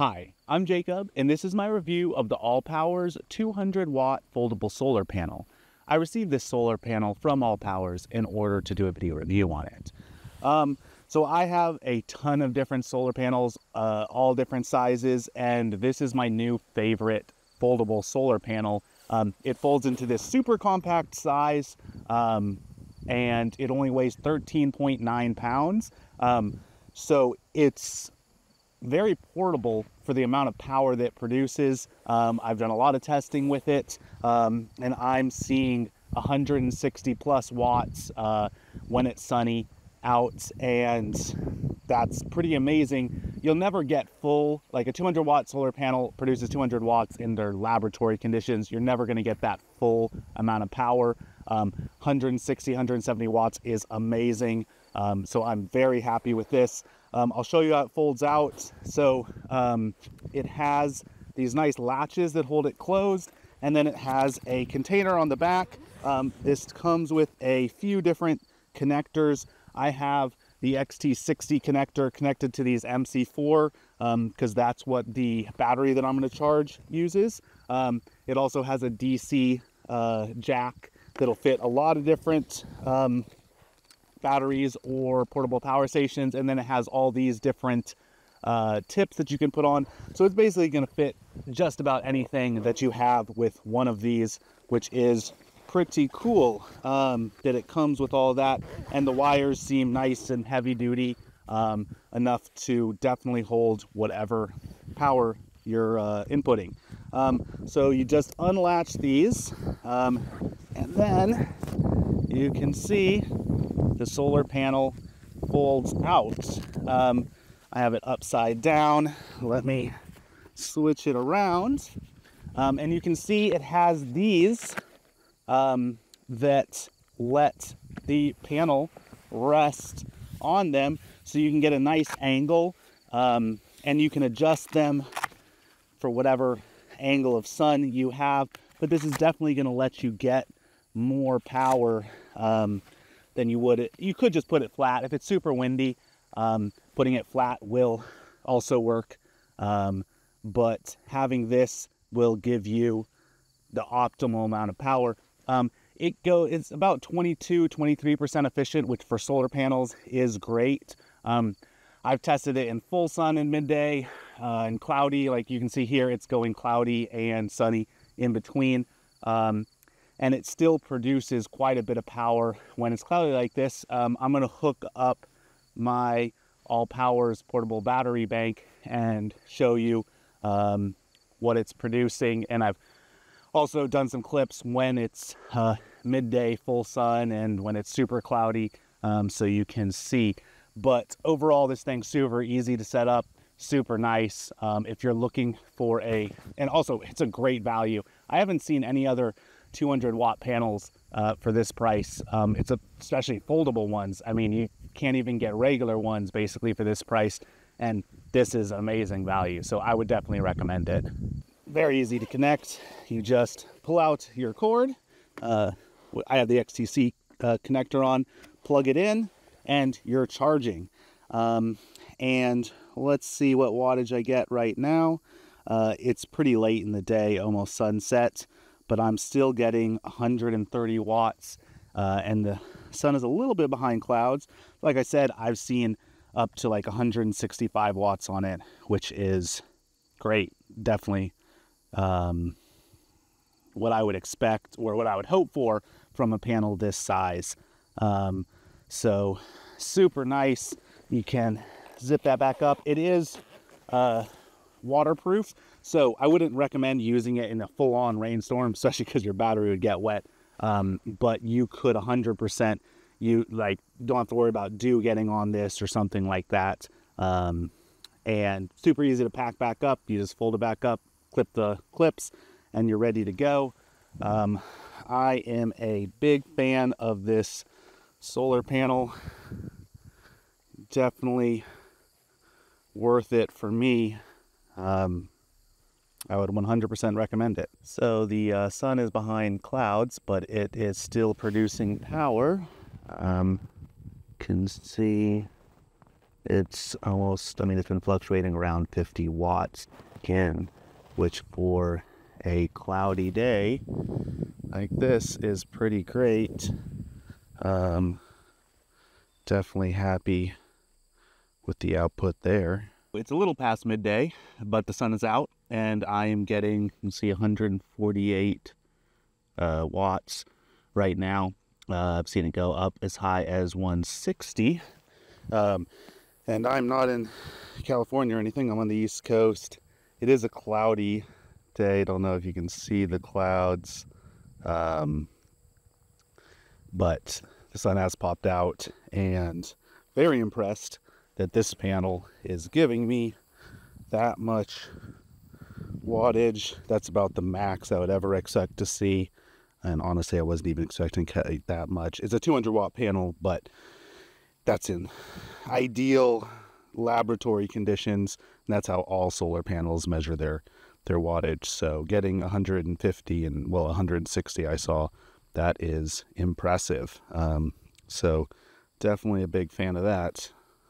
Hi, I'm Jacob, and this is my review of the Allpowers 200 watt foldable solar panel. I received this solar panel from Allpowers in order to do a video review on it. Um, so I have a ton of different solar panels, uh, all different sizes, and this is my new favorite foldable solar panel. Um, it folds into this super compact size, um, and it only weighs 13.9 pounds. Um, so it's very portable for the amount of power that produces. Um, I've done a lot of testing with it, um, and I'm seeing 160 plus watts uh, when it's sunny out, and that's pretty amazing. You'll never get full, like a 200 watt solar panel produces 200 watts in their laboratory conditions. You're never going to get that full amount of power. Um, 160, 170 watts is amazing. Um, so I'm very happy with this. Um, I'll show you how it folds out. So um, it has these nice latches that hold it closed and then it has a container on the back. Um, this comes with a few different connectors. I have the XT60 connector connected to these MC4 because um, that's what the battery that I'm going to charge uses. Um, it also has a DC uh, jack that'll fit a lot of different um, batteries or portable power stations. And then it has all these different uh, tips that you can put on. So it's basically going to fit just about anything that you have with one of these, which is pretty cool um, that it comes with all that. And the wires seem nice and heavy duty um, enough to definitely hold whatever power you're uh, inputting. Um, so you just unlatch these um, and then you can see the solar panel folds out. Um, I have it upside down. Let me switch it around. Um, and you can see it has these um, that let the panel rest on them so you can get a nice angle um, and you can adjust them for whatever angle of sun you have. But this is definitely going to let you get more power um, than you would. You could just put it flat. If it's super windy, um, putting it flat will also work. Um, but having this will give you the optimal amount of power. Um, it go it's about 22 23% efficient which for solar panels is great um, i've tested it in full sun in midday uh, and cloudy like you can see here it's going cloudy and sunny in between um, and it still produces quite a bit of power when it's cloudy like this. Um, I'm going to hook up my Allpowers portable battery bank and show you um, what it's producing. And I've also done some clips when it's uh, midday full sun and when it's super cloudy um, so you can see. But overall, this thing's super easy to set up, super nice. Um, if you're looking for a, and also it's a great value. I haven't seen any other 200 watt panels uh, for this price. Um, it's a, especially foldable ones. I mean, you can't even get regular ones basically for this price. And this is amazing value. So I would definitely recommend it. Very easy to connect. You just pull out your cord. Uh, I have the XT60 uh, connector on, plug it in, and you're charging. Um, and let's see what wattage I get right now. Uh, it's pretty late in the day, almost sunset but I'm still getting 130 watts uh, and the sun is a little bit behind clouds. Like I said, I've seen up to like 165 watts on it, which is great. Definitely um, what I would expect or what I would hope for from a panel this size. Um, so super nice. You can zip that back up. It is uh, waterproof. So I wouldn't recommend using it in a full-on rainstorm, especially because your battery would get wet. Um, but you could 100% you like don't have to worry about dew getting on this or something like that. Um, and super easy to pack back up. You just fold it back up, clip the clips, and you're ready to go. Um, I am a big fan of this solar panel. Definitely worth it for me. Um, I would 100% recommend it. So the uh, sun is behind clouds, but it is still producing power. Um, can see it's almost, I mean, it's been fluctuating around 50 watts again, which for a cloudy day like this is pretty great. Um, definitely happy with the output there. It's a little past midday, but the sun is out and I am getting, you see 148 uh, watts right now. Uh, I've seen it go up as high as 160. Um, and I'm not in California or anything. I'm on the East Coast. It is a cloudy day. I don't know if you can see the clouds. Um, but the sun has popped out and very impressed that this panel is giving me that much wattage. That's about the max I would ever expect to see. And honestly, I wasn't even expecting that much. It's a 200 watt panel, but that's in ideal laboratory conditions. And that's how all solar panels measure their their wattage. So getting 150 and well 160, I saw that is impressive. Um, so definitely a big fan of that.